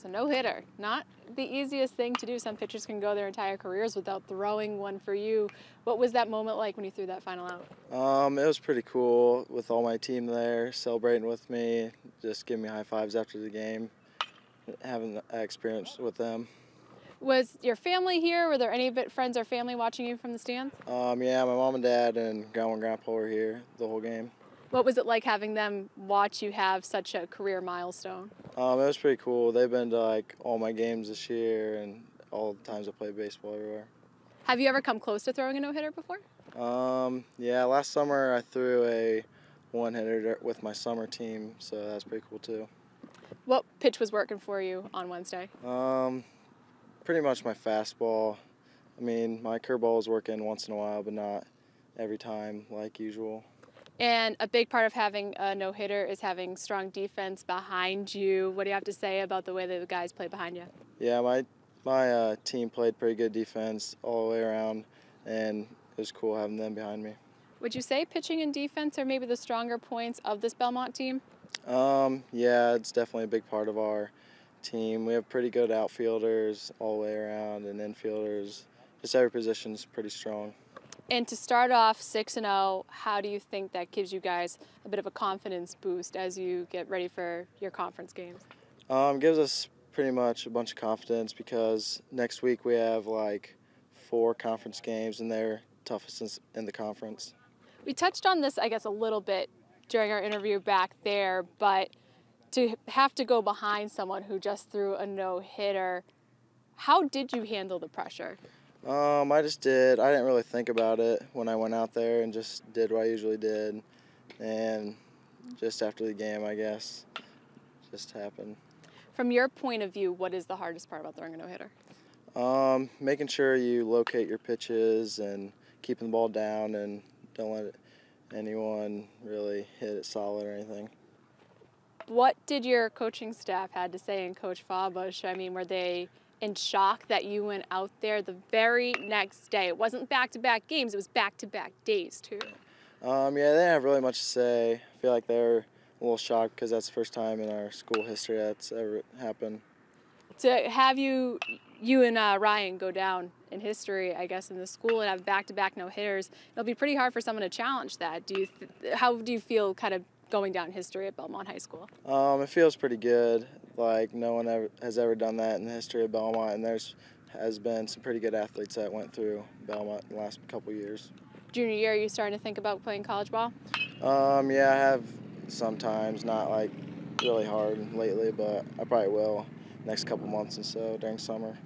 So no hitter, not the easiest thing to do. Some pitchers can go their entire careers without throwing one for you. What was that moment like when you threw that final out? Um, it was pretty cool with all my team there celebrating with me, just giving me high fives after the game, having that experience with them. Was your family here? Were there any bit friends or family watching you from the stands? Um, yeah, my mom and dad and grandma and grandpa were here the whole game. What was it like having them watch you have such a career milestone? Um, it was pretty cool. They've been to like all my games this year and all the times I played baseball everywhere. Have you ever come close to throwing a no hitter before? Um, yeah, last summer I threw a one hitter with my summer team, so that's pretty cool too. What pitch was working for you on Wednesday? Um, pretty much my fastball. I mean, my curveball is working once in a while, but not every time like usual. And a big part of having a no hitter is having strong defense behind you. What do you have to say about the way that the guys play behind you? Yeah, my my uh, team played pretty good defense all the way around, and it was cool having them behind me. Would you say pitching and defense are maybe the stronger points of this Bellmont team? Um, yeah, it's definitely a big part of our team. We have pretty good outfielders all the way around, and infielders. Just every position is pretty strong. And to start off 6 and 0, how do you think that gives you guys a bit of a confidence boost as you get ready for your conference games? Um, gives us pretty much a bunch of confidence because next week we have like four conference games and they're toughest in the conference. We touched on this, I guess, a little bit during our interview back there, but to have to go behind someone who just threw a no hitter, how did you handle the pressure? Um, I just did. I didn't really think about it when I went out there and just did what I usually did. And just after the game, I guess, just happened. From your point of view, what is the hardest part about throwing a no hitter? Um, making sure you locate your pitches and keeping the ball down and don't let anyone really hit it solid or anything. What did your coaching staff had to say and Coach Fabush? I mean, were they in shock that you went out there the very next day. It wasn't back-to-back games, it was back-to-back days too. Um, yeah, they didn't have really much to say. I feel like they're a little shocked because that's the first time in our school history that's ever happened. To have you, you and uh, Ryan go down in history, I guess, in the school and have back-to-back no-hitters, it'll be pretty hard for someone to challenge that. Do you? how do you feel, kind of going down history at Bellmont High School? Um, it feels pretty good. Like no one ever has ever done that in the history of Bellmont, and there's has been some pretty good athletes that went through Bellmont in the last couple years. Junior year, are you starting to think about playing college ball? Um, yeah, I have sometimes, not like really hard lately, but I probably will next couple months and so during summer.